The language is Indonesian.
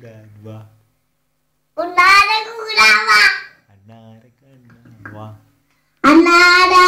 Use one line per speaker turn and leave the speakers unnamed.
ada dua
ada
Anara gudava
Anak